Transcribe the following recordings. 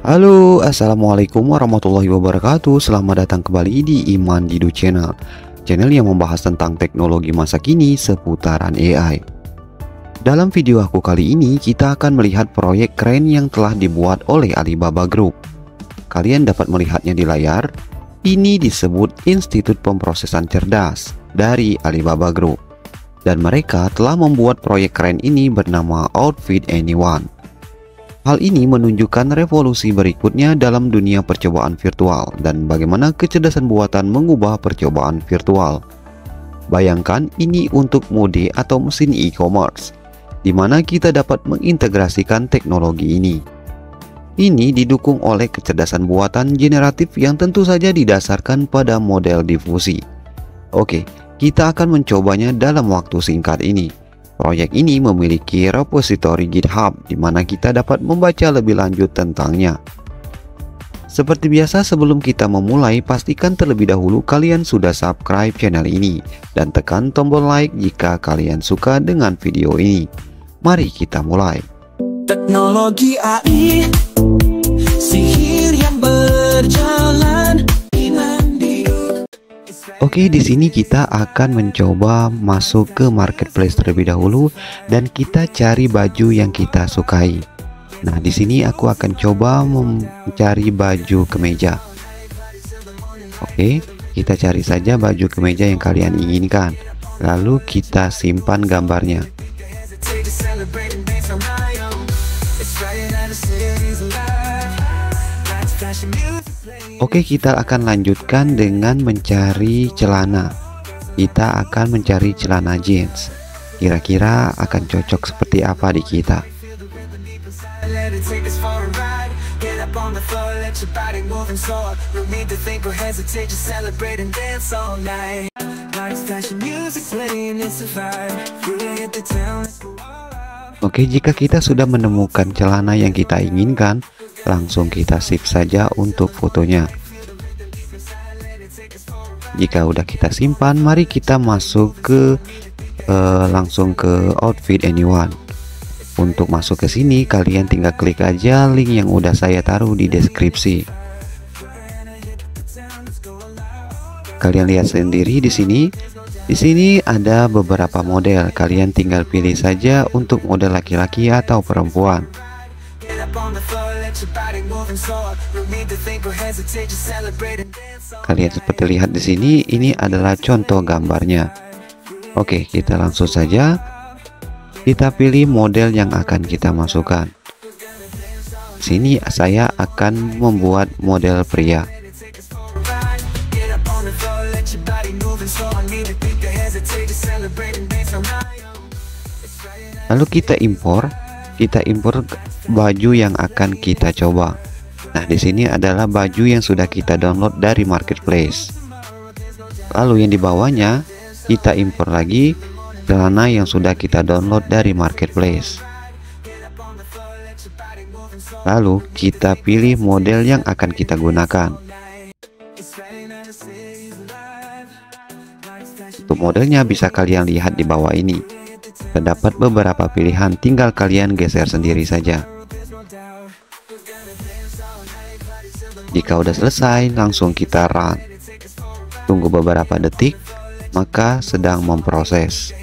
Halo, Assalamualaikum warahmatullahi wabarakatuh. Selamat datang kembali di Iman Didu Channel. Channel yang membahas tentang teknologi masa kini seputaran AI Dalam video aku kali ini kita akan melihat proyek keren yang telah dibuat oleh Alibaba Group. Kalian dapat melihatnya di layar. Ini disebut Institut Pemrosesan Cerdas dari Alibaba Group. Dan mereka telah membuat proyek keren ini bernama Outfit Anyone Hal ini menunjukkan revolusi berikutnya dalam dunia percobaan virtual dan bagaimana kecerdasan buatan mengubah percobaan virtual. Bayangkan ini untuk mode atau mesin e-commerce, di mana kita dapat mengintegrasikan teknologi ini. Ini didukung oleh kecerdasan buatan generatif yang tentu saja didasarkan pada model difusi. Oke, kita akan mencobanya dalam waktu singkat ini. Proyek ini memiliki repositori GitHub di mana kita dapat membaca lebih lanjut tentangnya. Seperti biasa sebelum kita memulai pastikan terlebih dahulu kalian sudah subscribe channel ini dan tekan tombol like jika kalian suka dengan video ini. Mari kita mulai. Teknologi AI Oke, di sini kita akan mencoba masuk ke marketplace terlebih dahulu dan kita cari baju yang kita sukai. Nah, di sini aku akan coba mencari baju kemeja. Oke, kita cari saja baju kemeja yang kalian inginkan. Lalu kita simpan gambarnya. Oke kita akan lanjutkan dengan mencari celana. Kita akan mencari celana jeans. Kira-kira akan cocok seperti apa di kita? Oke jika kita sudah menemukan celana yang kita inginkan langsung kita sip saja untuk fotonya. Jika udah kita simpan mari kita masuk ke uh, langsung ke outfit anyone. Untuk masuk ke sini kalian tinggal klik aja link yang udah saya taruh di deskripsi. Kalian lihat sendiri di sini. Di sini ada beberapa model. Kalian tinggal pilih saja untuk model laki-laki atau perempuan Kalian seperti lihat di sini, ini adalah contoh gambarnya. Oke, kita langsung saja. Kita pilih model yang akan kita masukkan. Sini saya akan membuat model pria. Lalu kita impor, kita impor baju yang akan kita coba. Nah, di sini adalah baju yang sudah kita download dari marketplace. Lalu yang di bawahnya kita impor lagi celana yang sudah kita download dari marketplace. Lalu kita pilih model yang akan kita gunakan. Untuk modelnya bisa kalian lihat di bawah ini. Terdapat beberapa pilihan, tinggal kalian geser sendiri saja. Jika udah selesai, langsung kita run. Tunggu beberapa detik, maka sedang memproses.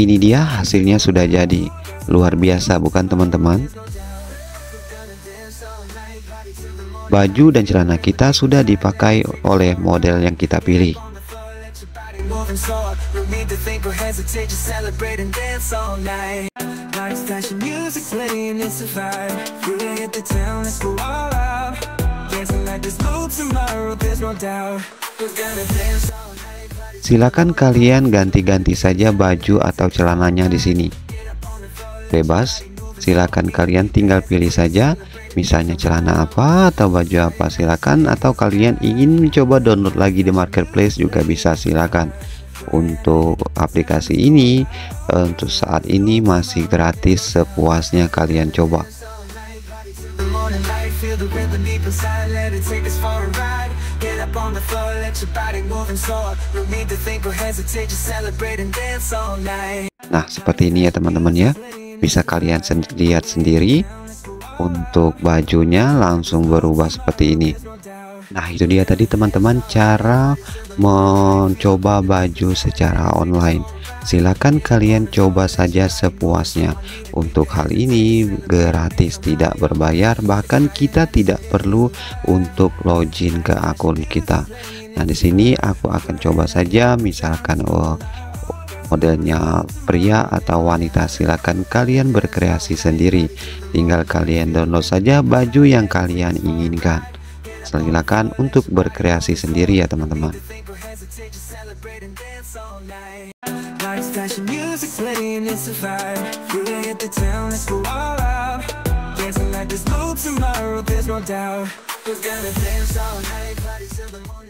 Ini dia hasilnya sudah jadi. Luar biasa bukan teman-teman? Baju dan celana kita sudah dipakai oleh model yang kita pilih. Silakan kalian ganti-ganti saja baju atau celananya di sini. Bebas, silakan kalian tinggal pilih saja misalnya celana apa atau baju apa silakan atau kalian ingin mencoba download lagi di marketplace juga bisa silakan untuk aplikasi ini eh, untuk saat ini masih gratis sepuasnya kalian coba. Nah, seperti ini ya teman-teman ya. Bisa kalian sen lihat sendiri untuk bajunya langsung berubah seperti ini. Nah, itu dia tadi teman-teman cara mencoba baju secara online. Silakan kalian coba saja sepuasnya. Untuk hal ini gratis, tidak berbayar, bahkan kita tidak perlu untuk login ke akun kita. Nah, di sini aku akan coba saja misalkan oh, modelnya pria atau wanita silakan kalian berkreasi sendiri. Tinggal kalian download saja baju yang kalian inginkan. Silakan untuk berkreasi sendiri ya teman-teman. We're gonna dance all night, party till the morning.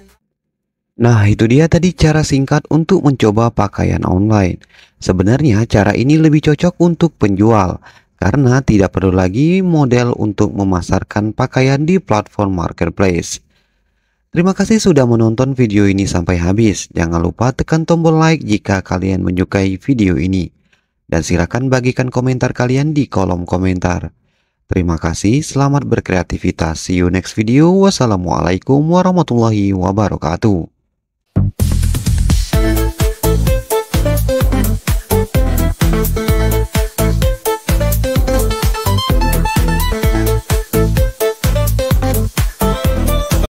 Nah, itu dia tadi cara singkat untuk mencoba pakaian online. Sebenarnya cara ini lebih cocok untuk penjual karena tidak perlu lagi model untuk memasarkan pakaian di platform marketplace. Terima kasih sudah menonton video ini sampai habis. Jangan lupa tekan tombol like jika kalian menyukai video ini. Dan silakan bagikan komentar kalian di kolom komentar. Terima kasih, selamat berkreativitas. See you next video. Wassalamualaikum warahmatullahi wabarakatuh.